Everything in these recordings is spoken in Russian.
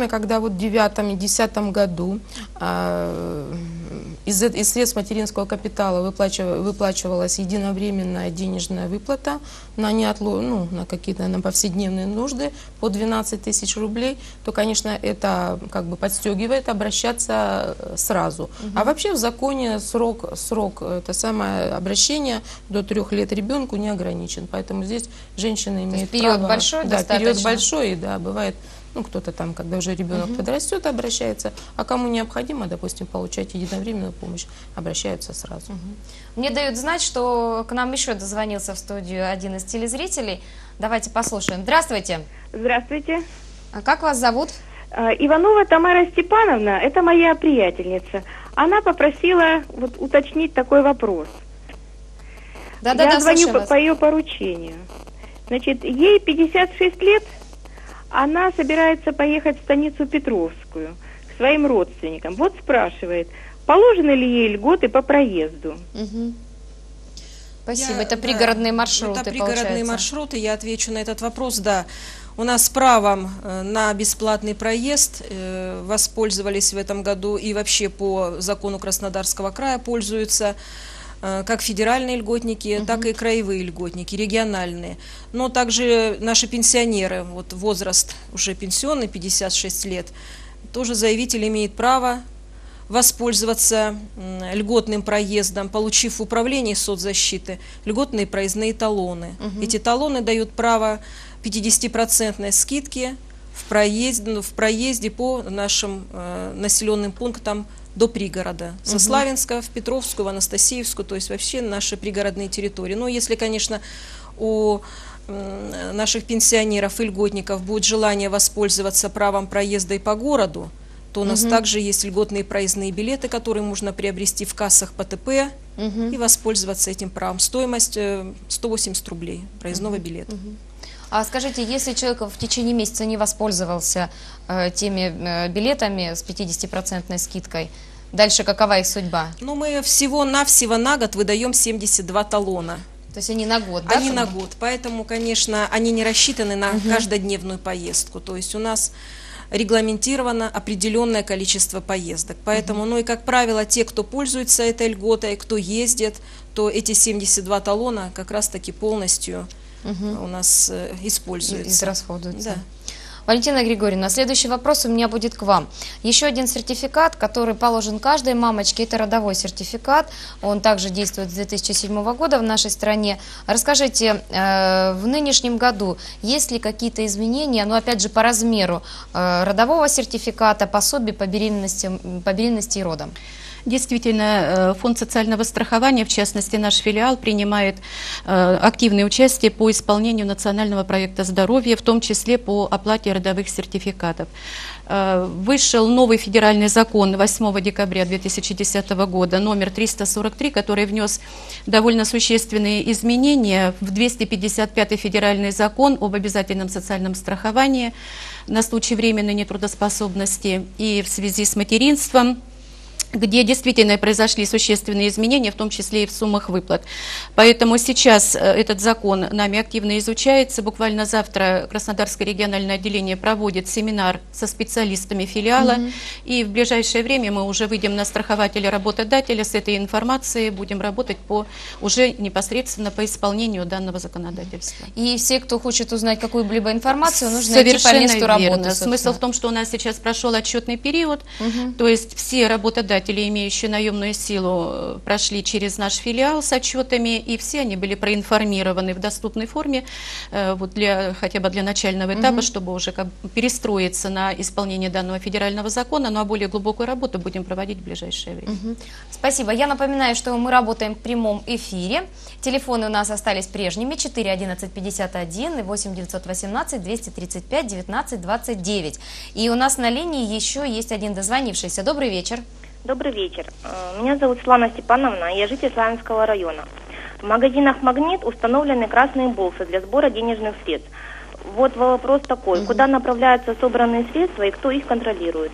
время, когда вот в девятом и десятом году а, из, из средств материнского капитала выплачив- выплачивалась единовременная денежная выплата на, неотло, ну, на какие-то на повседневные нужды по 12 тысяч рублей, то, конечно, это как бы подстегивает обращаться сразу. А вообще в законе срок, срок это самое обращение до трех лет ребенку не ограничен. Поэтому здесь женщина имеет период право... большой да, период достаточно? большой, да, бывает ну, кто-то там, когда уже ребенок подрастет, обращается, а кому необходимо, допустим, получать единовременную помощь, обращаются сразу. Мне дают знать, что к нам еще дозвонился в студию один из телезрителей. Давайте послушаем. Здравствуйте. Здравствуйте. А как вас зовут? А, Иванова Тамара Степановна, это моя приятельница. Она попросила вот уточнить такой вопрос. Да-да-да, Я звоню слушаем по, вас. по ее поручению. Значит, ей 56 лет, она собирается поехать в станицу Петровскую к своим родственникам. Вот спрашивает, положены ли ей льготы по проезду? Мгм. Спасибо. Я- это да, пригородные маршруты, Это пригородные получается. маршруты, я отвечу на этот вопрос, да. У нас правом э, на бесплатный проезд э, воспользовались в этом году и вообще по закону Краснодарского края пользуются как федеральные льготники, так и краевые льготники, региональные. Но также наши пенсионеры, вот возраст уже пенсионный, 56 лет, тоже заявитель имеет право воспользоваться льготным проездом, получив в управлении соцзащиты льготные проездные талоны. Эти талоны дают право 50% скидки в проезде, ну, в проезде по нашим э, населенным пунктам до пригорода. Со Славянска в Петровскую, в Анастасиевскую, то есть вообще наши пригородные территории. Но если, конечно, у наших пенсионеров и льготников будет желание воспользоваться правом проезда и по городу, то у нас также есть льготные проездные билеты, которые можно приобрести в кассах ПТП и воспользоваться этим правом. Стоимость э, 180 рублей проездного билета. А скажите, если человек в течение месяца не воспользовался э, теми э, билетами с 50% скидкой, дальше какова их судьба? Ну, мы всего-навсего на год выдаем 72 талона. То есть они на год, да? Они на год, поэтому, конечно, они не рассчитаны на каждодневную поездку. То есть у нас регламентировано определенное количество поездок. Поэтому, ну и как правило, те, кто пользуется этой льготой, кто ездит, то эти 72 талона как раз-таки полностью у нас э, используются. израсходуются. Да. Валентина Григорьевна, следующий вопрос у меня будет к вам. Еще один сертификат, который положен каждой мамочке, это родовой сертификат. Он также действует с 2007 года в нашей стране. Расскажите, э, в нынешнем году есть ли какие-то изменения, но опять же по размеру э, родового сертификата, пособий по беременности, по беременности и родам? Действительно, э, Фонд социального страхования, в частности наш филиал, принимает э, активное участие по исполнению национального проекта здоровья, в том числе по оплате родовых сертификатов. Э, Вышел новый федеральный закон 8 декабря 2010 года, номер 343, который внес довольно существенные изменения в 255 федеральный закон об обязательном социальном страховании на случай временной нетрудоспособности и в связи с материнством где действительно произошли существенные изменения, в том числе и в суммах выплат. Поэтому сейчас э, этот закон нами активно изучается. Буквально завтра Краснодарское региональное отделение проводит семинар со специалистами филиала. И в ближайшее время мы уже выйдем на страхователя-работодателя с этой информацией, будем работать по уже непосредственно по исполнению данного законодательства. И все, кто хочет узнать какую-либо информацию, нужно идти по месту работы. верно. собственно. Смысл в том, что у нас сейчас прошел отчетный период, то есть все работодатели, имеющие наемную силу, э, прошли через наш филиал с отчетами, и все они были проинформированы в доступной форме, э, вот для, хотя бы для начального этапа, чтобы уже как перестроиться на исполнение данного федерального закона, ну а более глубокую работу будем проводить в ближайшее время. Мгм. Спасибо. Я напоминаю, что мы работаем в прямом эфире. Телефоны у нас остались прежними. 4 11 51 и 8 918 235 19 29. И у нас на линии еще есть один дозвонившийся. Добрый вечер. Добрый вечер. Э, Меня зовут Светлана Степановна, я житель Славянского района. В магазинах «Магнит» установлены красные болсы для сбора денежных средств. Вот вопрос такой, куда направляются собранные средства и кто их контролирует?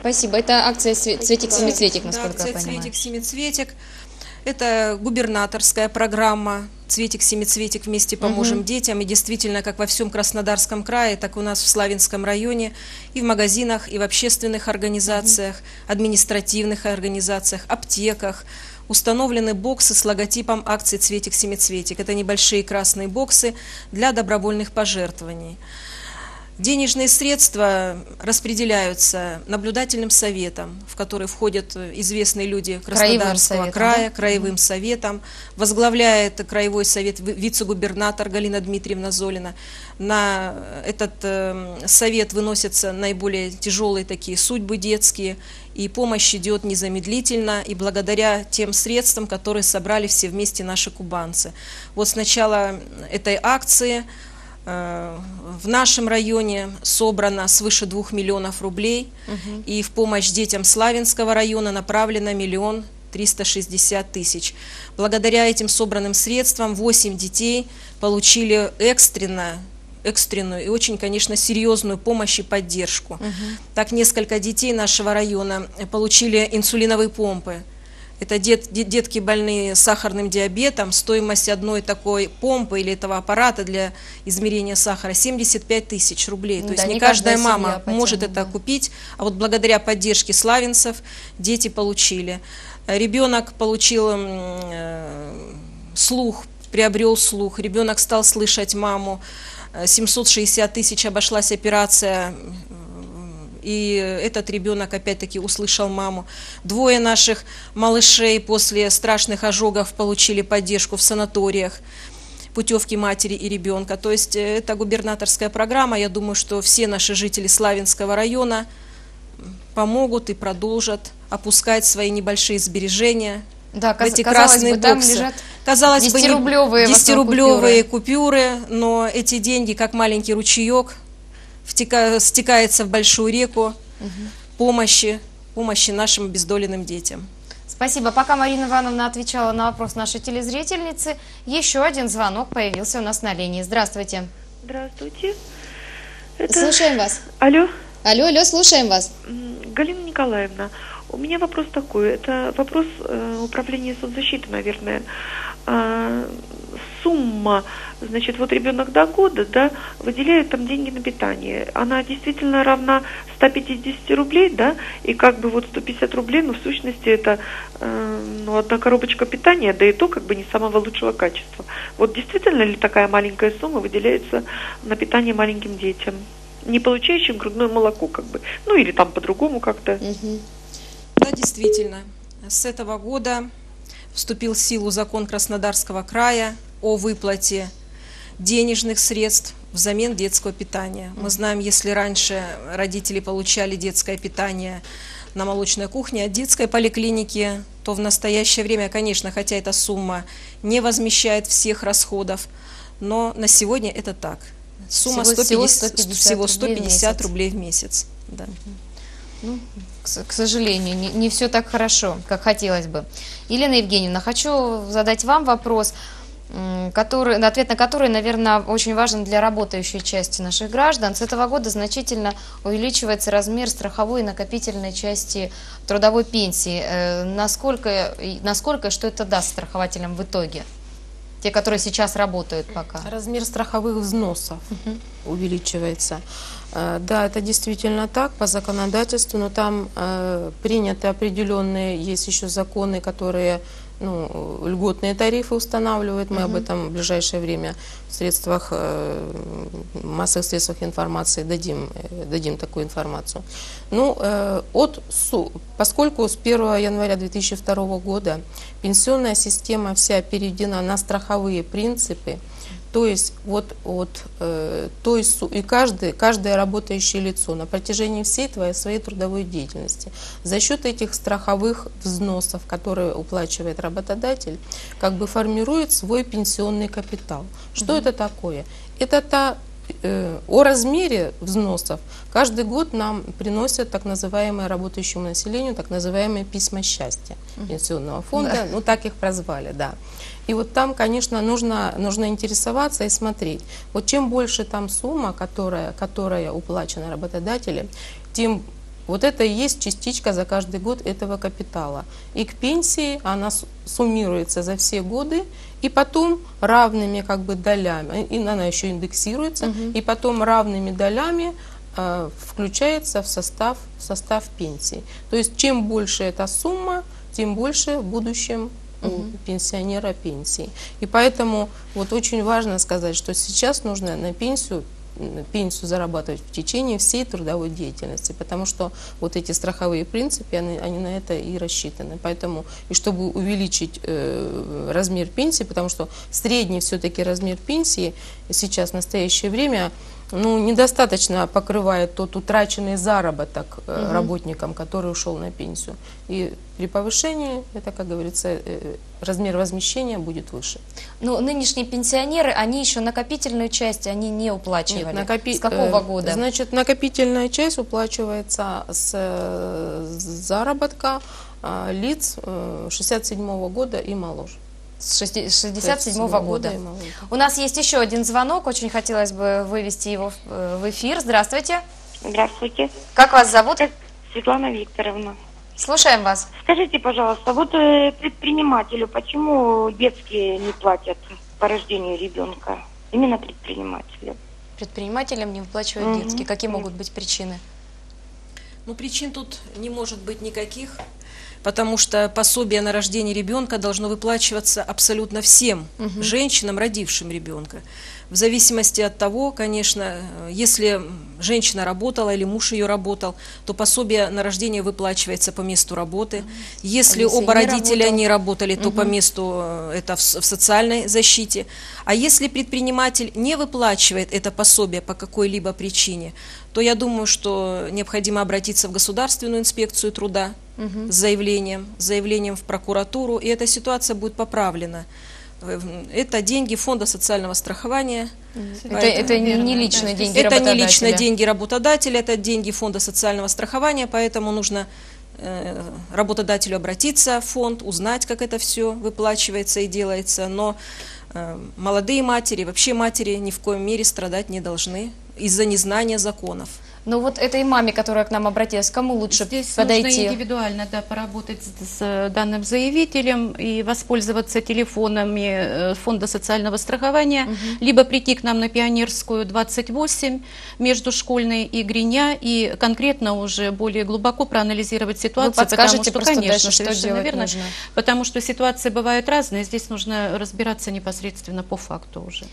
Спасибо. Это акция «Све- «Цветик-семицветик», Да, насколько я акция понимаю. «Цветик-семицветик». Это губернаторская программа, цветик-семицветик вместе поможем детям. И действительно, как во всем Краснодарском крае, так и у нас в Славянском районе, и в магазинах, и в общественных организациях, административных организациях, аптеках, установлены боксы с логотипом акции «Цветик-семицветик». Это небольшие красные боксы для добровольных пожертвований. Денежные средства распределяются наблюдательным советом, в который входят известные люди Краснодарского советом, края, да? краевым советом. Возглавляет краевой совет ви- вице-губернатор Галина Дмитриевна Золина. На этот э, совет выносятся наиболее тяжелые такие судьбы детские, и помощь идет незамедлительно, и благодаря тем средствам, которые собрали все вместе наши кубанцы. Вот с начала этой акции Э, В нашем районе собрано свыше 2 миллионов рублей, и в помощь детям Славянского района направлено миллион 360 тысяч. Благодаря этим собранным средствам 8 детей получили экстренно экстренную и очень, конечно, серьезную помощь и поддержку. Так несколько детей нашего района получили инсулиновые помпы. Это дет- де- детки больные сахарным диабетом. Стоимость одной такой помпы или этого аппарата для измерения сахара 75 тысяч рублей. То Да, есть не, не каждая, каждая мама семья может потянет, это да. купить, а вот благодаря поддержке славянцев дети получили. Ребенок получил э, слух, приобрел слух, ребенок стал слышать маму. Э, 760 тысяч обошлась операция, и этот ребенок опять-таки услышал маму. Двое наших малышей после страшных ожогов получили поддержку в санаториях путевки матери и ребенка. То есть э, это губернаторская программа. Я думаю, что все наши жители Славянского района помогут и продолжат опускать свои небольшие сбережения Да, в эти красные бы, там боксы. лежат Казалось бы, не- 10-рублевые в основном 10-рублевые купюры, но эти деньги, как маленький ручеек, втека- стекается в большую реку помощи, помощи нашим обездоленным детям. Спасибо. Пока Марина Ивановна отвечала на вопрос нашей телезрительницы, еще один звонок появился у нас на линии. Здравствуйте. Здравствуйте. Это... Слушаем вас. Алло, Алло, алло, слушаем вас. Галина Николаевна, у меня вопрос такой. Это вопрос э, управления соцзащиты, наверное. А, сумма, значит, вот ребенок до года, да, выделяет там деньги на питание. Она действительно равна 150 рублей, да, и как бы вот 150 рублей, ну, в сущности, это, э, ну, одна коробочка питания, да и то, как бы не самого лучшего качества. Вот действительно ли такая маленькая сумма выделяется на питание маленьким детям? не получающим грудное молоко, как бы. Ну или там по-другому как-то. Мгм. Да, действительно, с этого года вступил в силу закон Краснодарского края о выплате денежных средств взамен детского питания. Мы знаем, если раньше родители получали детское питание на молочной кухне от детской поликлиники, то в настоящее время, конечно, хотя эта сумма не возмещает всех расходов, но на сегодня это так. Сумма Всего- всего 150, 150 всего рублей в 150 месяц. рублей в месяц. Да. Ну, к, к сожалению, не, не все так хорошо, как хотелось бы. Елена Евгеньевна, хочу задать вам вопрос, который, на ответ на который, наверное, очень важен для работающей части наших граждан. С этого года значительно увеличивается размер страховой и накопительной части трудовой пенсии. Э, Насколько, насколько что это даст страхователям в итоге? Те, которые сейчас работают пока. Размер страховых взносов увеличивается. Э, Да, это действительно так по законодательству, но там э, приняты определенные, есть еще законы, которые ну, льготные тарифы устанавливают. Мы об этом в ближайшее время в средствах, э, массовых средствах информации дадим, э, дадим такую информацию. Ну, э, от, поскольку с 1 января 2002 года пенсионная система вся переведена на страховые принципы, то есть вот от э, той су- и каждый, каждое работающее лицо на протяжении всей твоей своей трудовой деятельности за счет этих страховых взносов, которые уплачивает работодатель, как бы формирует свой пенсионный капитал. Что это такое? Это та о размере взносов каждый год нам приносят так называемые работающему населению, так называемые письма счастья пенсионного фонда, ну так их прозвали, да. И вот там, конечно, нужно, нужно интересоваться и смотреть. Вот чем больше там сумма, которая, которая уплачена работодателем, тем Вот это и есть частичка за каждый год этого капитала. И к пенсии она суммируется за все годы, и потом равными как бы долями, и она еще индексируется, и потом равными долями э, включается в состав, в состав пенсии. То есть чем больше эта сумма, тем больше в будущем у пенсионера пенсии. И поэтому вот очень важно сказать, что сейчас нужно на пенсию пенсию зарабатывать в течение всей трудовой деятельности, потому что вот эти страховые принципы, они, они на это и рассчитаны. Поэтому, и чтобы увеличить э, размер пенсии, потому что средний все-таки размер пенсии сейчас в настоящее время ну, недостаточно покрывает тот утраченный заработок э, работникам, который ушел на пенсию. И при повышении, это, как говорится, э, размер возмещения будет выше. Ну, нынешние пенсионеры, они еще накопительную часть, они не уплачивали. Нет, накопи- С какого э, года? Значит, накопительная часть уплачивается с заработка э, лиц э, 67 года и моложе. С шести- с 67 67 года. У нас есть еще один звонок, очень хотелось бы вывести его в, э, эфир. Здравствуйте. Здравствуйте, Как вас зовут? Светлана Викторовна. Слушаем вас. Скажите, пожалуйста, вот э, предпринимателю почему детские не платят по рождению ребенка? Именно предпринимателю. Предпринимателям не выплачивают Мгм. детские. Какие могут быть причины? Ну, причин тут не может быть никаких, потому что пособие на рождение ребенка должно выплачиваться абсолютно всем женщинам, родившим ребенка. В зависимости от того, конечно, э, если женщина работала или муж ее работал, то пособие на рождение выплачивается по месту работы. Если если оба не родителя работал? не работали, то по месту э, это в, в социальной защите. А если предприниматель не выплачивает это пособие по какой-либо причине, то я думаю, что необходимо обратиться в Государственную инспекцию труда с заявлением, с заявлением в прокуратуру, и эта ситуация будет поправлена. Э, Это деньги Фонда социального страхования. Это, Поэтому- это не Верно, личные да, деньги это не работодателя. лично деньги работодателя, это деньги Фонда социального страхования, поэтому нужно э, работодателю обратиться в фонд, узнать, как это все выплачивается и делается. Но э, молодые матери, вообще матери ни в коем мере страдать не должны из-за незнания законов. Ну вот этой маме, которая к нам обратилась, кому лучше Здесь подойти? нужно индивидуально да, поработать с, с данным заявителем и воспользоваться телефонами э, Фонда социального страхования, либо прийти к нам на Пионерскую 28 между школьной и Гриня и конкретно уже более глубоко проанализировать ситуацию. подскажете потому что, конечно, дальше, что делать верно, нужно? потому что ситуации бывают разные, здесь нужно разбираться непосредственно по факту уже.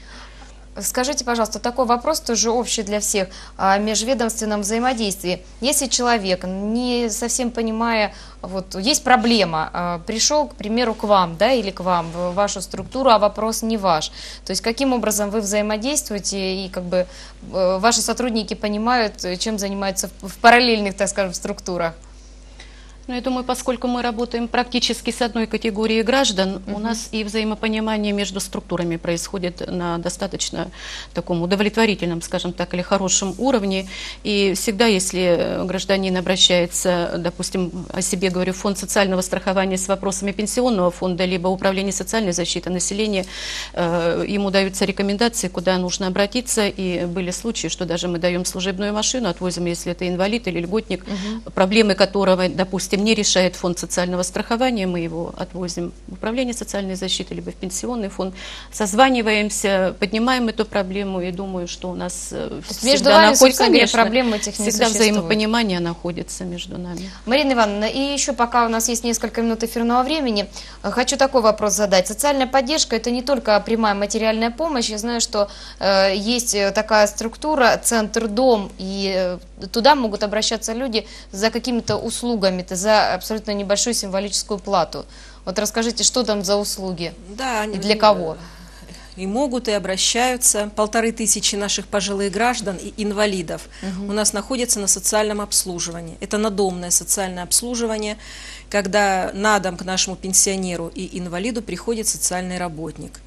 Скажите, пожалуйста, такой вопрос тоже общий для всех о межведомственном взаимодействии. Если человек, не совсем понимая, вот есть проблема, а, пришел, к примеру, к вам, да, или к вам, в вашу структуру, а вопрос не ваш. То есть каким образом вы взаимодействуете и как бы э, ваши сотрудники понимают, э, чем занимаются в параллельных, так скажем, структурах? Ну, я думаю, поскольку мы работаем практически с одной категорией граждан, у нас и взаимопонимание между структурами происходит на достаточно таком удовлетворительном, скажем так, или хорошем уровне. И всегда, если гражданин обращается, допустим, о себе говорю, в фонд социального страхования с вопросами пенсионного фонда, либо управление социальной защиты населения, э, ему даются рекомендации, куда нужно обратиться. И были случаи, что даже мы даем служебную машину, отвозим, если это инвалид или льготник, проблемы которого, допустим, не решает фонд социального страхования, мы его отвозим в управление социальной защиты, либо в пенсионный фонд, созваниваемся, поднимаем эту проблему и думаю, что у нас э, всегда между вами, находится, конечно, проблем этих не всегда существует. взаимопонимание находится между нами. Марина Ивановна, и еще пока у нас есть несколько минут эфирного времени, э, хочу такой вопрос задать. Социальная поддержка – это не только прямая материальная помощь. Я знаю, что э, есть э, такая структура, центр дом, и э, туда могут обращаться люди за какими-то услугами, за абсолютно небольшую символическую плату. Вот расскажите, что там за услуги Да, и для кого? и могут, и обращаются. Полторы тысячи наших пожилых граждан и инвалидов у нас находятся на социальном обслуживании. Это надомное социальное обслуживание, когда на дом к нашему пенсионеру и инвалиду приходит социальный работник.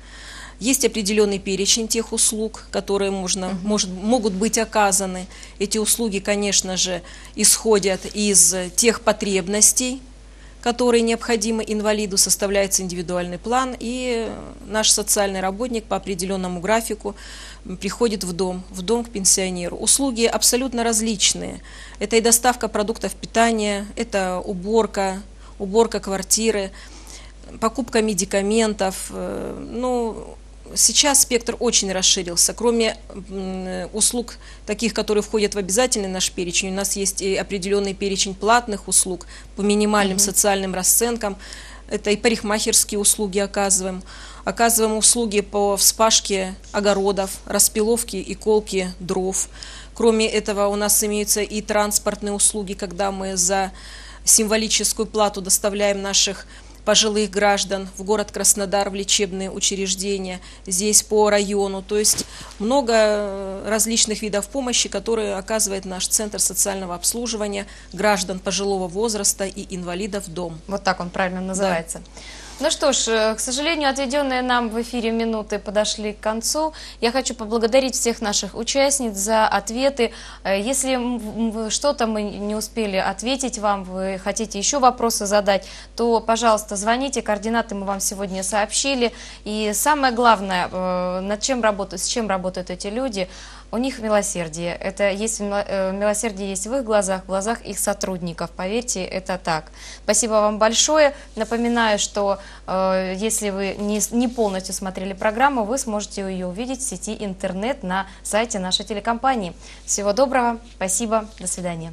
Есть определенный перечень тех услуг, которые можно, может, могут быть оказаны. Эти услуги, конечно же, исходят из тех потребностей, которые необходимы инвалиду, составляется индивидуальный план, и наш социальный работник по определенному графику приходит в дом, в дом к пенсионеру. Услуги абсолютно различные. Это и доставка продуктов питания, это уборка, уборка квартиры, покупка медикаментов. э, Ну, сейчас спектр очень расширился. Кроме услуг, таких, которые входят в обязательный наш перечень, у нас есть и определенный перечень платных услуг по минимальным социальным расценкам. Это и парикмахерские услуги оказываем. Оказываем услуги по вспашке огородов, распиловке и колке дров. Кроме этого у нас имеются и транспортные услуги, когда мы за символическую плату доставляем наших пожилых граждан в город Краснодар в лечебные учреждения, здесь по району. То есть много э, различных видов помощи, которые оказывает наш Центр социального обслуживания граждан пожилого возраста и инвалидов дом. Вот так он правильно называется. Ну что ж, э, к сожалению, отведенные нам в эфире минуты подошли к концу. Я хочу поблагодарить всех наших участниц за ответы. Э, Если что-то мы не успели ответить вам, вы хотите еще вопросы задать, то, пожалуйста, звоните. Координаты мы вам сегодня сообщили. И самое главное, э, над чем работают, с чем работают эти люди, у них милосердие. Это есть э, милосердие есть в их глазах, в глазах их сотрудников. Поверьте, это так. Спасибо вам большое. Напоминаю, что э, если вы не, не полностью смотрели программу, вы сможете ее увидеть в сети интернет на сайте нашей телекомпании. Всего доброго, спасибо, до свидания.